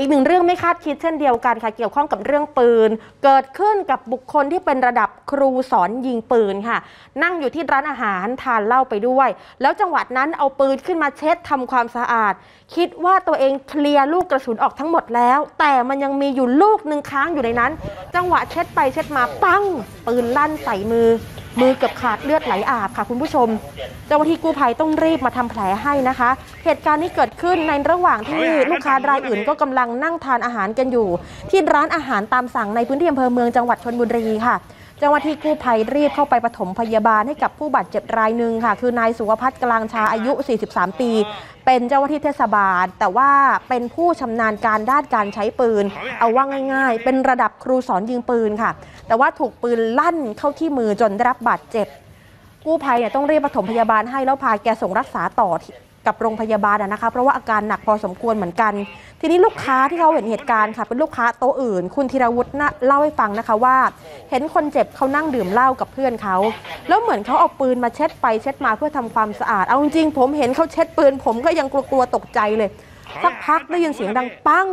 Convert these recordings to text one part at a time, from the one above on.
อีกหนึ่งเรื่องไม่คาดคิดเช่นเดียวกันค่ะเกี่ยวข้องกับเรื่องปืน เกิดขึ้นกับบุคคลที่เป็นระดับครูสอนยิงปืนค่ะ นั่งอยู่ที่ร้านอาหารทานเหล้าไปด้วย แล้วจังหวะนั้นเอาปืนขึ้นมาเช็ดทำความสะอาด คิดว่าตัวเองเคลียร์ลูกกระสุนออกทั้งหมดแล้ว แต่มันยังมีอยู่ลูกหนึ่งค้างอยู่ในนั้น จังหวะเช็ดไปเช็ดมาปั้ง ปืนลั่นใส่มือ มือเกือบขาดเลือดไหลอาบค่ะคุณผู้ชม เจ้าหน้าที่กู้ภัยต้องรีบมาทำแผลให้นะคะ เหตุการณ์นี้เกิดขึ้นในระหว่างที่ลูกค้ารายอื่นก็กำลังนั่งทานอาหารกันอยู่ ที่ร้านอาหารตามสั่งในพื้นที่อำเภอเมืองจังหวัดชนบุรีค่ะ เจ้าหน้าที่กู้ภัยรีบเข้าไปปฐมพยาบาลให้กับผู้บาดเจ็บรายหนึ่งค่ะ คือนายสุวพัฒน์กลางชาอายุ 43 ปี เป็นเจ้าหน้าที่เทศบาล แต่ว่าเป็นผู้ชำนาญการด้านการใช้ปืน เอาว่าง่ายๆ เป็นระดับครูสอนยิงปืนค่ะ แต่ว่าถูกปืนลั่นเข้าที่มือจนได้รับบาดเจ็บกู้ภัยเนี่ยต้องรีบปฐมพยาบาลให้แล้วพาแกส่งรักษาต่อ กับโรงพยาบาลนะคะ เพราะว่าอาการหนักพอสมควรเหมือนกัน ทีนี้ลูกค้าที่เขาเห็นเหตุการณ์ค่ะ เป็นลูกค้าโต๊ะอื่น คุณธีรวุฒิเล่าให้ฟังนะคะว่า เห็นคนเจ็บเขานั่งดื่มเหล้ากับเพื่อนเขา แล้วเหมือนเขาเอาปืนมาเช็ดไปเช็ดมาเพื่อทำความสะอาด เอาจริงผมเห็นเขาเช็ดปืนผมก็ยังกลัวๆตกใจเลย สักพักได้ยินเสียงดังปัง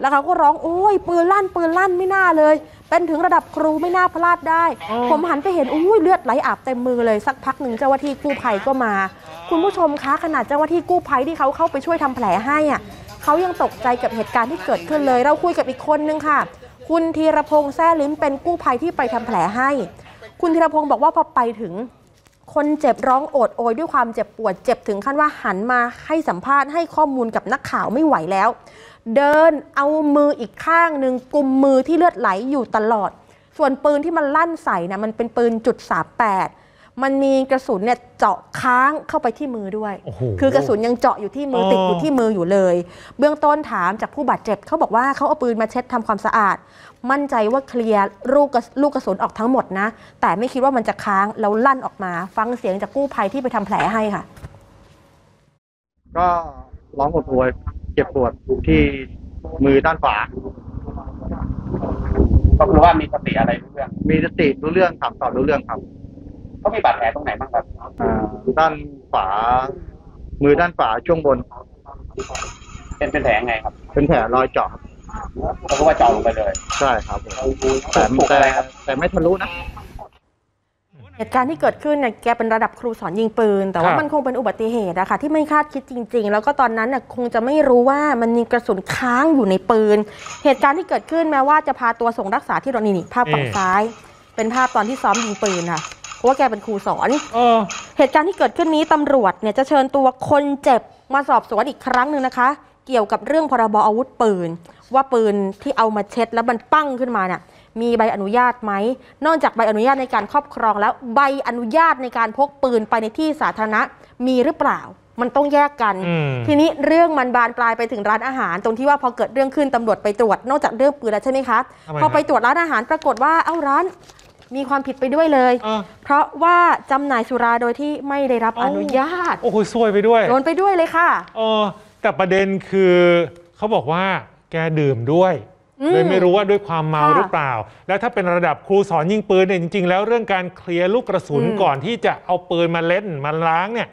แล้วเขาก็ร้องโอ้ยปืนลั่นปืนลั่นไม่น่าเลย เป็นถึงระดับครูไม่น่าพลาดได้ ผมหันไปเห็นอุ้ยเลือดไหลอาบเต็มมือเลยสักพักหนึ่งเจ้าหน้าที่กู้ภัยก็มา คุณผู้ชมคะขนาดเจ้าหน้าที่กู้ภัยที่เขาเข้าไปช่วยทำแผลให้อะเขายังตกใจกับเหตุการณ์ที่เกิดขึ้นเลย เราคุยกับอีกคนนึงค่ะ คุณธีรพงษ์แซ่ลิ้มเป็นกู้ภัยที่ไปทำแผลให้ คุณธีรพงษ์บอกว่าพอไปถึง คนเจ็บร้องโอดโอยด้วยความเจ็บปวดเจ็บถึงขั้นว่าหันมาให้สัมภาษณ์ให้ข้อมูลกับนักข่าวไม่ไหวแล้ว เดินเอามืออีกข้างหนึ่งกุมมือที่เลือดไหลอยู่ตลอด ส่วนปืนที่มันลั่นใส่นะมันเป็นปืนจุดสามแปด นมีกระสุนเนี่ยเจาะค้างเข้าไปที่มือด้วย โอ้โหคือกระสุนยังเจาะอยู่ที่มืออ๋อติดอยู่ที่มืออยู่เลย เบื้องต้นถามจากผู้บาดเจ็บเขาบอกว่าเขาเอาปืนมาเช็ดทำความสะอาด มั่นใจว่าเคลียร์ลูกกระลูกกระสุนออกทั้งหมดนะ แต่ไม่คิดว่ามันจะค้างแล้วลั่นออกมา ฟังเสียงจากกู้ภัยที่ไปทำแผลให้ค่ะ ก็ร้องโอดโอยเจ็บปวดที่มือด้านขวา ก็คือว่ามีสติอะไรรู้เรื่อง มีสติรู้เรื่องครับตอบรู้เรื่องครับ เขามีบาดแผลตรงไหนบ้างครับอ่าด้านขวามือด้านขวาช่วงบน เป็นเป็นแผลไงครับเป็นแผลรอยเจาะครับก็คือว่าเจาะลงไปเลยใช่ครับผมแต่ถูกแต่อะไรครับ แต่ไม่ทะลุนะ เหตุการณ์ที่เกิดขึ้นเนี่ยแกเป็นระดับครูสอนยิงปืน แต่ว่าครับ มันคงเป็นอุบัติเหตุอะค่ะที่ไม่คาดคิดจริง ๆ แล้วก็ตอนนั้นน่ะคงจะไม่รู้ว่ามันมีกระสุนค้างอยู่ในปืน เหตุการณ์ที่เกิดขึ้นแม้ว่าจะพาตัวส่งรักษาที่โรงนี่นี่ภาพฝั่งซ้าย เป็นภาพตอนที่ซ้อมยิงปืนค่ะ เพราะว่าแกเป็นครูสอน เออ เหตุการณ์ที่เกิดขึ้นนี้ตำรวจเนี่ยจะเชิญตัวคนเจ็บมาสอบสวนอีกครั้งหนึ่งนะคะ เกี่ยวกับเรื่องพรบอาวุธปืน ว่าปืนที่เอามาเช็ดแล้วมันปั้งขึ้นมาเนี่ยมีใบอนุญาตไหม นอกจากใบอนุญาตในการครอบครองแล้วใบอนุญาตในการพกปืนไปในที่สาธารณะมีหรือเปล่า มันต้องแยกกัน อืม ทีนี้เรื่องมันบานปลายไปถึงร้านอาหาร ตรงที่ว่าพอเกิดเรื่องขึ้นตำรวจไปตรวจ นอกจากเรื่องปืนแล้วใช่ไหมคะทำไมพอไปฮะตรวจร้านอาหารปรากฏว่าเอ้าร้าน มีความผิดไปด้วยเลยเออเพราะว่าจำหน่ายสุราโดยที่ไม่ได้รับเอ้าอนุญาตโอ้โหซวยไปด้วยโดนไปด้วยเลยค่ะ เออแต่ประเด็นคือเขาบอกว่าแกดื่มด้วยอืมเลยไม่รู้ว่าด้วยความเมาค่ะหรือเปล่า แล้วถ้าเป็นระดับครูสอนยิงปืนเนี่ยจริง ๆ แล้วเรื่องการเคลียร์ลูกกระสุนอืม ก่อนที่จะเอาปืนมาเล่นมาล้างเนี่ย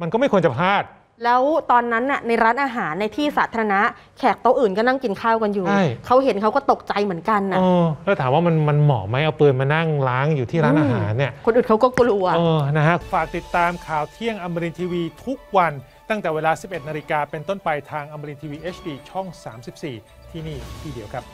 มันก็ไม่ควรจะพลาด แล้วตอนนั้นน่ะในร้านอาหารในที่สาธารณะแขกโต๊ะอื่นก็นั่งกินข้าวกันอยู่ ใช่ เขาเห็นเขาก็ตกใจเหมือนกันนะเออแล้วถามว่ามันมันเหมาะไหมเอาปืนมานั่งล้างอยู่ที่ร้านอืมอาหารเนี่ย คนอื่นเขาก็กลัว เออ นะฮะ ฝากติดตามข่าวเที่ยงอมรินทีวีทุกวัน ตั้งแต่เวลา 11 นาฬิกาเป็นต้นไปทางอมรินทีวี HD ช่อง 34 ที่นี่ที่เดียวครับ